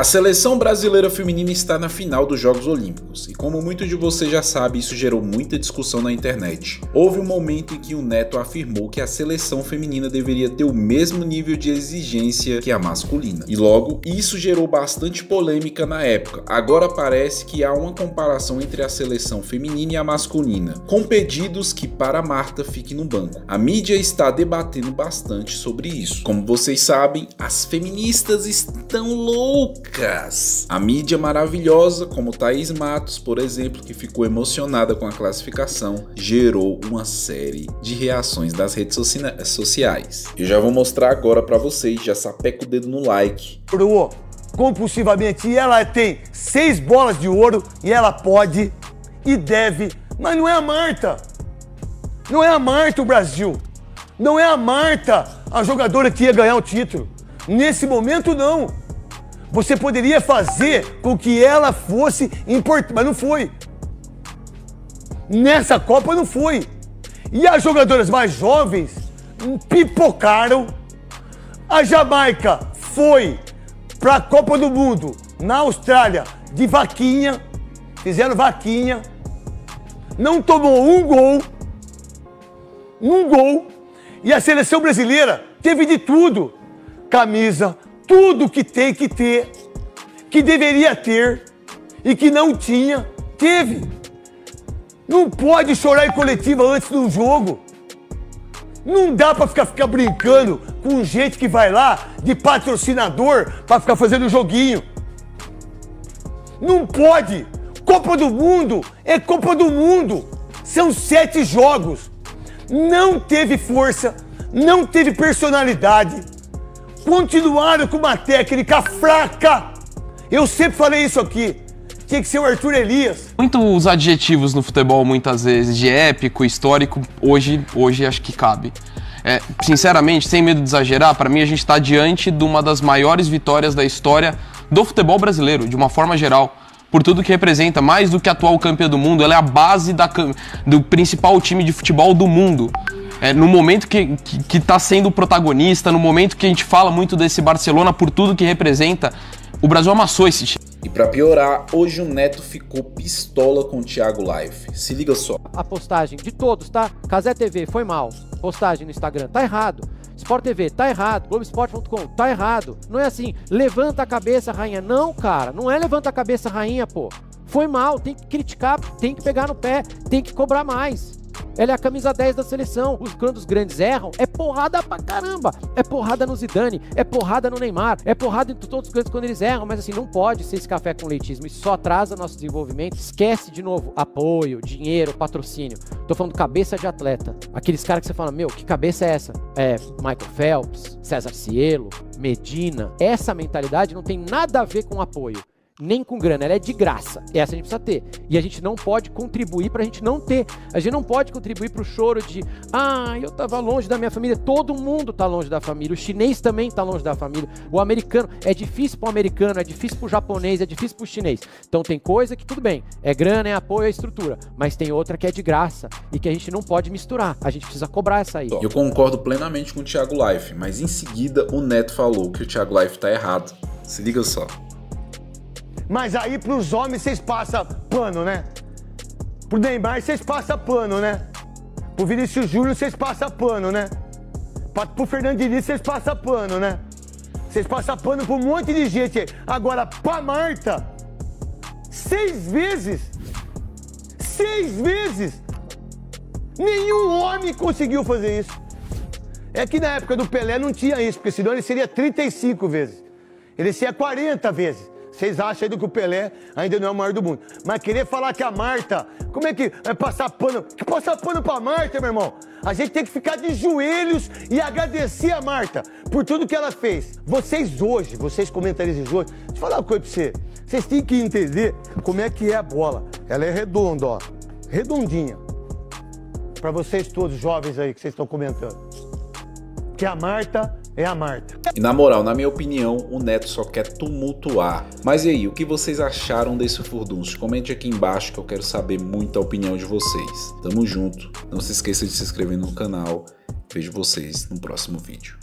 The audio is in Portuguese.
A seleção brasileira feminina está na final dos Jogos Olímpicos e, como muitos de vocês já sabem, isso gerou muita discussão na internet. Houve um momento em que o Neto afirmou que a seleção feminina deveria ter o mesmo nível de exigência que a masculina, e logo isso gerou bastante polêmica na época. Agora parece que há uma comparação entre a seleção feminina e a masculina, com pedidos que para Marta fique no banco. A mídia está debatendo bastante sobre isso. Como vocês sabem, as feministas estão loucas A mídia maravilhosa, como Thaís Matos, por exemplo, que ficou emocionada com a classificação, gerou uma série de reações das redes sociais. Eu já vou mostrar agora para vocês, já sapeca o dedo no like. Compulsivamente, e ela tem seis bolas de ouro e ela pode e deve, mas não é a Marta. Não é a Marta o Brasil. Não é a Marta a jogadora que ia ganhar o título. Nesse momento, não. Você poderia fazer com que ela fosse importante, mas não foi. Nessa Copa não foi. E as jogadoras mais jovens pipocaram. A Jamaica foi para a Copa do Mundo na Austrália de vaquinha, fizeram vaquinha, não tomou um gol, um gol, e a seleção brasileira teve de tudo: camisa, tudo que tem que ter, que deveria ter e que não tinha, teve. Não pode chorar em coletiva antes do jogo. Não dá para ficar, ficar brincando com gente que vai lá de patrocinador para ficar fazendo joguinho. Não pode. Copa do Mundo é Copa do Mundo. São sete jogos. Não teve força, não teve personalidade continuaram com uma técnica fraca. Eu sempre falei isso aqui. Tinha que ser o Arthur Elias. Muitos adjetivos no futebol, muitas vezes, de épico, histórico, hoje, hoje acho que cabe. É, sinceramente, sem medo de exagerar, para mim a gente está diante de uma das maiores vitórias da história do futebol brasileiro, de uma forma geral. Por tudo que representa, mais do que atual campeão do mundo, ela é a base da, do principal time de futebol do mundo é, no momento que, que, que tá sendo protagonista, no momento que a gente fala muito desse Barcelona por tudo que representa, o Brasil amassou esse time. E para piorar, hoje o Neto ficou pistola com o Thiago Live. Se liga só. A postagem de todos, tá? Casé TV foi mal. Postagem no Instagram tá errado. Sport TV, tá errado. Globoesporte.com, tá errado. Não é assim, levanta a cabeça, rainha. Não, cara, não é levanta a cabeça, rainha, pô. Foi mal, tem que criticar, tem que pegar no pé, tem que cobrar mais. Ela é a camisa 10 da seleção. Os, quando os grandes erram, é porrada pra caramba. É porrada no Zidane, é porrada no Neymar, é porrada em todos os grandes quando eles erram. Mas assim, não pode ser esse café com leitismo. Isso só atrasa nosso desenvolvimento. Esquece de novo apoio, dinheiro, patrocínio. Tô falando cabeça de atleta. Aqueles caras que você fala, meu, que cabeça é essa? É Michael Phelps, César Cielo, Medina. Essa mentalidade não tem nada a ver com apoio nem com grana, ela é de graça. Essa a gente precisa ter. E a gente não pode contribuir para a gente não ter. A gente não pode contribuir para o choro de, ah, eu estava longe da minha família. Todo mundo está longe da família. O chinês também está longe da família. O americano, é difícil para o americano, é difícil para o japonês, é difícil para o chinês. Então tem coisa que tudo bem, é grana, é apoio, é estrutura. Mas tem outra que é de graça e que a gente não pode misturar. A gente precisa cobrar essa aí. Eu concordo plenamente com o Thiago Life, mas em seguida o Neto falou que o Thiago Life está errado. Se liga só. Mas aí pros homens vocês passam pano, né? Pro Neymar vocês passam pano, né? Pro Vinícius Júnior vocês passam pano, né? Pro Fernando Diniz vocês passam pano, né? Vocês passam pano pra um monte de gente. Agora, pra Marta, seis vezes. Seis vezes. Nenhum homem conseguiu fazer isso. É que na época do Pelé não tinha isso, porque senão ele seria 35 vezes. Ele seria 40 vezes. Vocês acham aí que o Pelé ainda não é o maior do mundo. Mas querer falar que a Marta, como é que é passar pano? Que passar pano pra Marta, meu irmão? A gente tem que ficar de joelhos e agradecer a Marta por tudo que ela fez. Vocês hoje, vocês comentaristas hoje, deixa eu falar uma coisa pra você. Vocês têm que entender como é que é a bola. Ela é redonda, ó. Redondinha. Para vocês todos jovens aí que vocês estão comentando. Que a Marta é a Marta. E na moral, na minha opinião, o Neto só quer tumultuar. Mas e aí, o que vocês acharam desse furdunço? Comente aqui embaixo que eu quero saber muito a opinião de vocês. Tamo junto. Não se esqueça de se inscrever no canal. Vejo vocês no próximo vídeo.